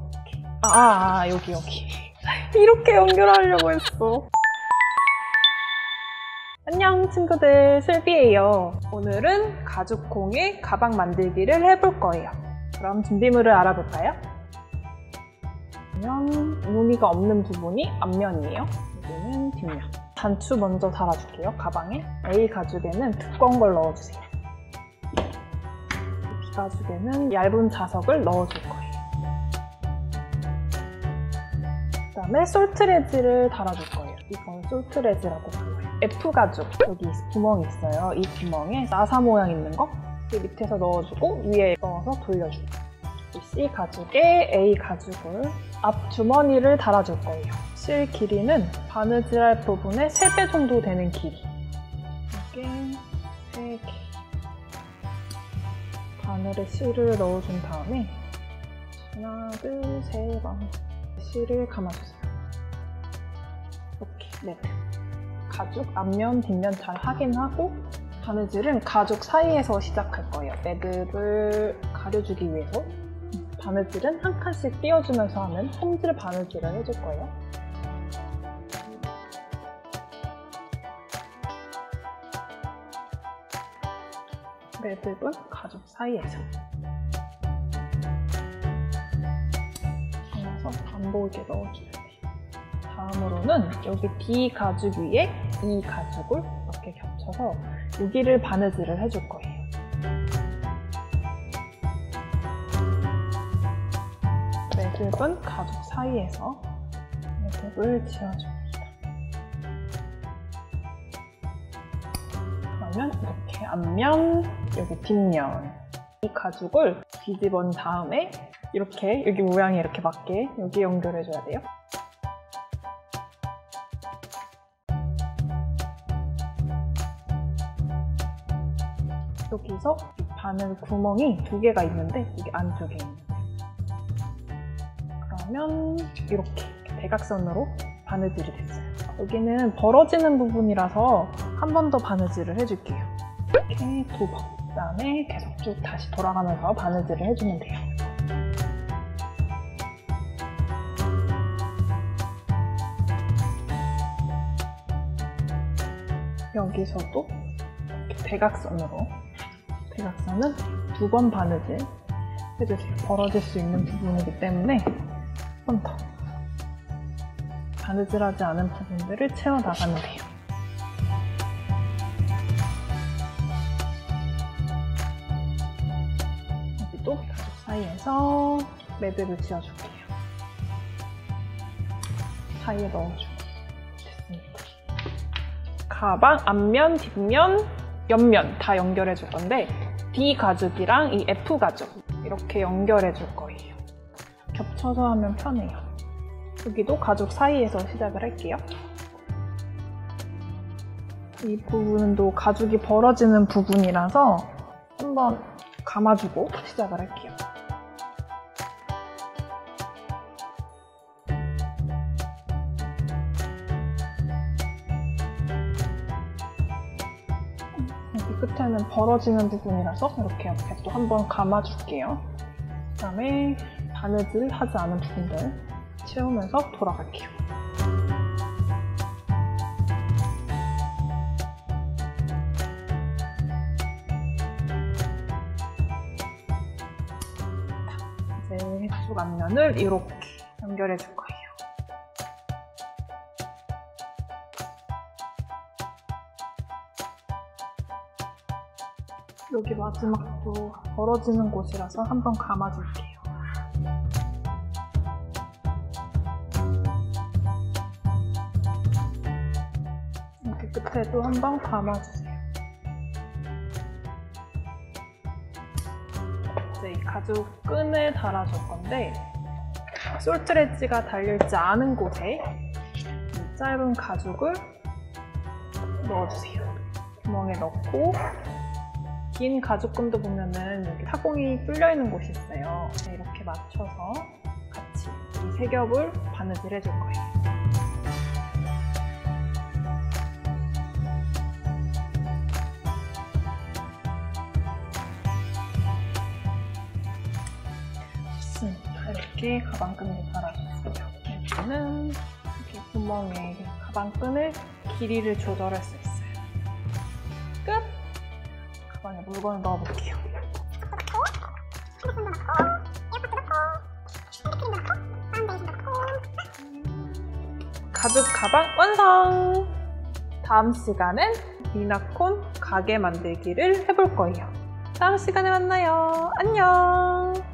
이렇게. 아, 아, 아 여기, 여기. 이렇게 연결하려고 했어. 안녕 친구들 슬비예요. 오늘은 가죽콩의 가방 만들기를 해볼 거예요. 그럼 준비물을 알아볼까요? 앞면 무늬가 없는 부분이 앞면이에요. 여기는 뒷면. 단추 먼저 달아줄게요. 가방에 A 가죽에는 두꺼운 걸 넣어주세요. B 가죽에는 얇은 자석을 넣어줄 거예요. 그다음에 솔트레지를 달아줄 거예요. 이건 솔트레지라고 불러요. F 가죽 여기 구멍이 있어요. 이 구멍에 나사 모양 있는 거그 밑에서 넣어주고 위에 넣어서 돌려줘요. C 가죽에 A 가죽을 앞 주머니를 달아줄 거예요. 실 길이는 바느질할 부분의 3배 정도 되는 길이. 이게 3개. 바늘에 실을 넣어준 다음에 하나, 둘, 세번 실을 감아주세요. 이렇게 매듭. 가죽 앞면, 뒷면 잘 확인하고 바느질은 가죽 사이에서 시작할 거예요. 매듭을 가려주기 위해서 바느질은 한 칸씩 띄워주면서 하는 홈질 바느질을 해줄 거예요. 매듭은 가죽 사이에서 안 보이게 넣어줘야 돼요. 다음으로는 여기 D 가죽 위에 E 가죽을 이렇게 겹쳐서 여기를 바느질을 해줄 거예요. 매듭은 가죽 사이에서 매듭을 지어줍니다. 그러면 이렇게 앞면, 여기 뒷면 이 가죽을 뒤집은 다음에 이렇게 여기 모양이 이렇게 맞게 여기 연결해줘야 돼요. 여기서 이 바늘 구멍이 두 개가 있는데 이게 안쪽에 있는 그러면 이렇게 대각선으로 바느질이 됐어요. 여기는 벌어지는 부분이라서 한 번 더 바느질을 해줄게요. 이렇게 두 번. 그 다음에 계속 쭉 다시 돌아가면서 바느질을 해주면 돼요. 여기서도 이렇게 대각선으로 대각선은 두 번 바느질 해주세요. 벌어질 수 있는 부분이기 때문에 한 번 더. 바느질하지 않은 부분들을 채워나가면 돼요. 여기도 가죽 사이에서 매듭을 지어줄게요. 사이에 넣어주고 됐습니다. 가방 앞면, 뒷면, 옆면 다 연결해 줄 건데 D 가죽이랑 이 F 가죽 이렇게 연결해 줄 거예요. 겹쳐서 하면 편해요. 여기도 가죽 사이에서 시작을 할게요. 이 부분은 또 가죽이 벌어지는 부분이라서 한번 감아주고 시작을 할게요. 여기 끝에는 벌어지는 부분이라서 이렇게 옆에 또 한번 감아줄게요. 그 다음에 바느질 하지 않은 부분들 채우면서 돌아갈게요. 이제 쪽 앞면을 이렇게 연결해 줄 거예요. 여기 마지막도 벌어지는 곳이라서 한번 감아줄게요. 이렇게 끝에도 한번 감아주세요. 가죽 끈을 달아줄 건데 솔트레지가 달려있지 않은 곳에 이 짧은 가죽을 넣어주세요. 구멍에 넣고 긴 가죽끈도 보면은 여기 타공이 뚫려 있는 곳이 있어요. 네, 이렇게 맞춰서 같이 이 세 겹을 바느질 해줄 거예요. 여기에 가방끈을 달아줬어요. 여기는 이렇게 구멍에 가방끈을 길이를 조절할 수 있어요. 끝! 가방에 물건을 넣어볼게요. 가죽 가방 완성! 다음 시간엔 미나콘 가게 만들기를 해볼 거예요. 다음 시간에 만나요. 안녕!